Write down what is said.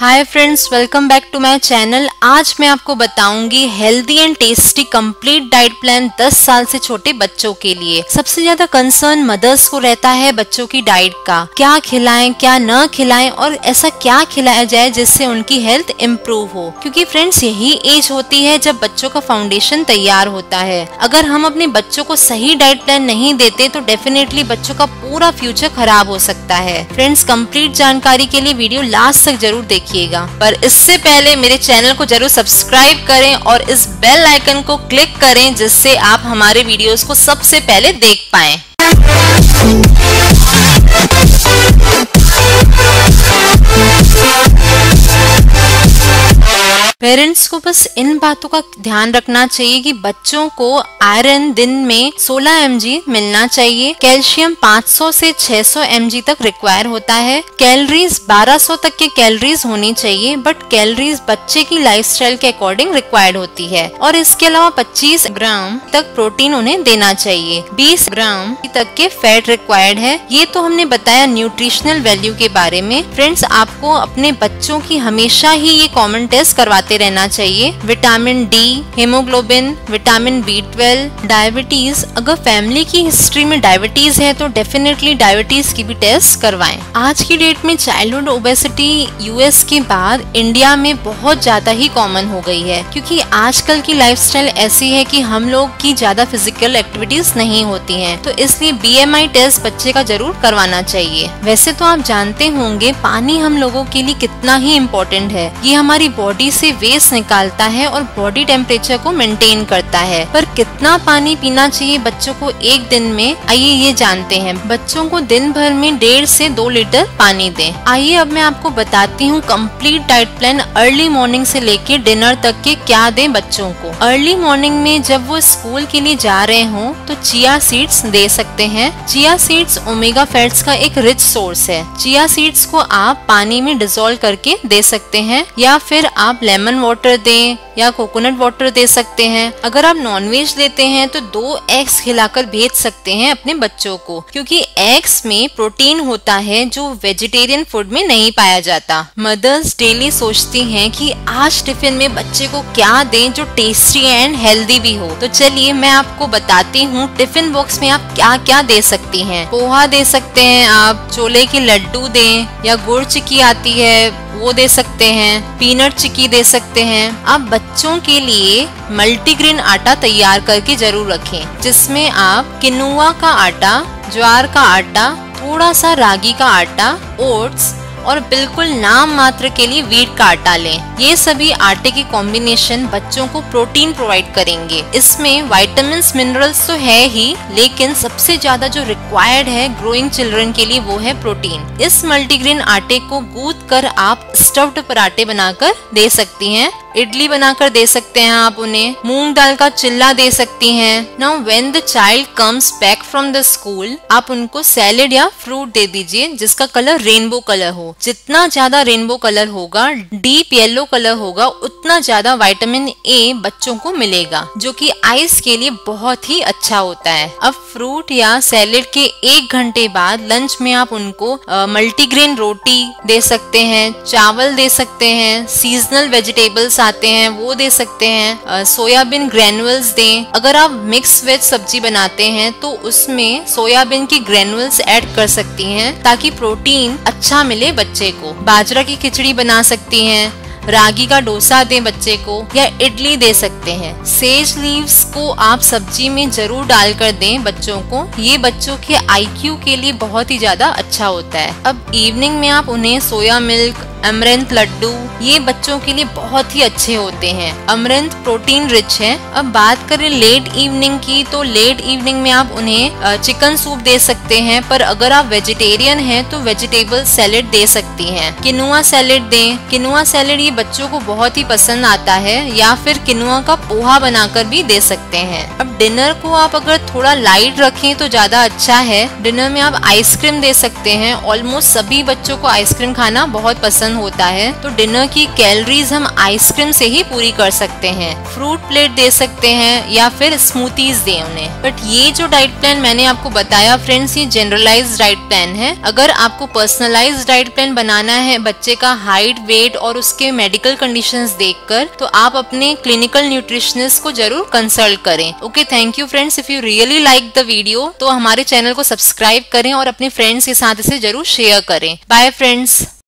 Hi friends welcome back to my channel आज मैं आपको बताऊँगी healthy and tasty complete diet plan 10 साल से छोटे बच्चों के लिए। सबसे ज़्यादा कंसर्न मदर्स को रहता है बच्चों की डाइट का। क्या खिलाएँ, क्या न खिलाएँ और ऐसा क्या खिलाया जाए जिससे उनकी हेल्थ इम्प्रूव हो। क्योंकि फ्रेंड्स यही एज होती है जब बच्चों का फाउंडेशन तैयार होता है। अगर हम अपने बच्चों को सही डाइट प्लान नहीं देते तो डेफिनेटली बच्चों का पूरा फ्यूचर खराब हो सकता है फ्रेंड्स कंप्लीट जानकारी के लिए वीडियो लास्ट तक ज़रूर देखिएगा पर इससे पहले मेरे चैनल को ज़रूर सब्सक्राइब करें और इस बेल आइकन को क्लिक करें जिससे आप हमारे वीडियोस को सबसे पहले देख पाएँ। पेरेंट्स को बस इन बातों का ध्यान रखना चाहिए कि बच्चों को आयरन दिन में 16 एम मिलना चाहिए। कैल्शियम 500 से 600 एम तक रिक्वायर होता है। कैलोरीज 1200 तक के कैलोरीज होनी चाहिए बट कैलोरीज बच्चे की लाइफस्टाइल के अकॉर्डिंग रिक्वायर्ड होती है। और इसके अलावा 25 ग्राम तक प्रोटीन उन्हें देना चाहिए। 20 ग्राम तक के फैट रिक्वायर्ड है। ये तो हमने बताया न्यूट्रिशनल वैल्यू के बारे में। फ्रेंड्स आपको अपने बच्चों की हमेशा ही ये कॉमन टेस्ट करवाते खाते रहना चाहिए। Vitamin D haemoglobin vitamin B twelve diabetes अगर फैमिली की हिस्ट्री में डायबिटीज़ है तो डेफिनेटली डायबिटीज़ की भी टेस्ट करवाएँ। आज की डेट में चाइल्डहुड ओबेसिटी यूएस के बाद इंडिया में बहुत ज़्यादा ही कॉमन हो गई है। क्योंकि आजकल की लाइफस्टाइल ऐसी है कि हम लोग की ज़्यादा फ़िज़िकल एक्टिविटीज़ नहीं होती हैं। तो इसलिए बीएमआई टेस्ट बच्चे का ज़रूर करवाना चाहिए। वैसे तो आप जानते होंगे, पानी हम लोगों के लिए कितना ही इम्पोर्टेंट है। ये हमारी बॉडी से वेस्ट निकालता है और बॉडी टेम्परेचर को मेंटेन करता है। पर कितना पानी पीना चाहिए बच्चों को एक दिन में? आइए ये जानते हैं। बच्चों को दिन भर में डेढ़ से दो लीटर पानी दें। आइए अब मैं आपको बताती हूँ complete diet plan early morning से लेके डिनर तक के क्या दें बच्चों को। अर्ली मॉर्निंग में जब वो स्कूल के लिए जा रहे हो तो चिया सीड्स दे सकते हैं। चिया सीड्स ओमेगा फैट्स का एक रिच सोर्स है। चिया सीड्स को आप पानी में डिजोल्व करके दे सकते हैं या फिर आप लेमन लेमन वाटर दें या कोकोनट वाटर दे सकते हैं। अगर आप नॉनवेज लेते हैं तो दो एग्स खिलाकर भेज सकते हैं अपने बच्चों को, क्योंकि एग्स में प्रोटीन होता है जो वेजिटेरियन फ़ूड में नहीं पाया जाता। मदर्स डेली सोचती हैं कि आज टिफ़िन में बच्चे को क्या दें जो टेस्टी एंड हेल्दी भी हो। तो चलिए मैं आपको बताती हूँ टिफ़िन बॉक्स में आप क्या क्या दे सकती हैं। पोहा दे सकते हैं आप चोले के लड्डू दें या गुड़ चिक्की आती है वो दे सकते हैं पीनट चिक्की दे सकते हैं। आप बच्चों के लिए मल्टीग्रेन आटा तैयार करके ज़रूर रखें, जिसमें आप किनुआ का आटा, ज्वार का आटा थोड़ा सा रागी का आटा ओट्स और बिल्कुल नाम मात्र के लिए वीट का आटा लें। ये सभी आटे के कॉम्बिनेशन बच्चों को प्रोटीन प्रोवाइड करेंगे। इसमें वाइटामिन मिनरल्स तो है ही, लेकिन सबसे ज़्यादा जो रिक्वायर्ड है ग्रोइंग चिल्ड्रन के लिए वो है प्रोटीन इस मल्टीग्रेन आटे को गूद कर आप स्टफ्ड पराठे बनाकर दे सकती हैं। इडली बनाकर दे सकते हैं आप उन्हें। मूंग दाल का चिल्ला दे सकती हैं। Now when the child comes back from the school आप उनको सैलेड या फ्रूट दे दीजिए, जिसका कलर रेनबो कलर हो। जितना ज़्यादा रेनबो कलर होगा डीप येलो कलर होगा, उतना ज़्यादा विटामिन ए बच्चों को मिलेगा, जो कि आइस के लिए बहुत ही अच्छा होता है। अब फ्रूट या सैलेड के एक घंटे बाद लंच में आप उनको मल्टीग्रेन रोटी दे सकते हैं, चावल दे सकते हैं सीजनल वेजिटेबल्स आते हैं, वो दे सकते हैं। सोयाबीन ग्रेनुअल्स दें। अगर आप मिक्स वेज सब्ज़ी बनाते हैं तो उसमें सोयाबीन की ग्रेनुअल्स ऐड कर सकती हैं, ताकि प्रोटीन अच्छा मिले बच्चे को। बाजरा की खिचड़ी बना सकती हैं, रागी का डोसा दें बच्चे को, या इडली दे सकते हैं। सेज लीव्स को आप सब्ज़ी में ज़रूर डालकर दें बच्चों को। ये बच्चों के आईक्यू के लिए बहुत ही ज़्यादा अच्छा होता है। अब इवनिंग में आप उन्हें सोया मिल्क अमरंत लड्डू, ये बच्चों के लिए बहुत ही अच्छे होते हैं। अमरंत प्रोटीन रिच है। अब बात करें लेट इवनिंग की तो लेट इवनिंग में आप उन्हें चिकन सूप दे सकते हैं, पर अगर आप वेजिटेरियन हैं तो वेजिटेबल सैलेड दे सकती हैं। किनुआ सैलेड दें। किनुआ सैलेड ये बच्चों को बहुत ही पसंद आता है, या फिर किनुआ का पोहा बनाकर भी दे सकते हैं। अब डिनर को आप अगर थोड़ा लाइट रखें तो ज़्यादा अच्छा है। डिनर में आप आइसक्रीम दे सकते हैं। ऑलमोस्ट सभी बच्चों को आइसक्रीम खाना बहुत पसंद पसंद होता है तो डिनर की कैलोरीज हम आइसक्रीम से ही पूरी कर सकते हैं। फ्रूट प्लेट दे सकते हैं या फिर स्मूथीज दे उन्हें। बट ये जो डाइट प्लान मैंने आपको बताया फ्रेंड्स ये जनरलाइज डाइट प्लान है। अगर आपको पर्सनलाइज डाइट प्लान बनाना है बच्चे का हाइट वेट और उसके मेडिकल कंडीशन देखकर तो आप अपने क्लिनिकल न्यूट्रिशनिस्ट को ज़रूर कंसल्ट करें। Okay thank you friends if you really like the video तो हमारे चैनल को सब्सक्राइब करें और अपने फ्रेंड्स के साथ इसे ज़रूर शेयर करें। Bye friends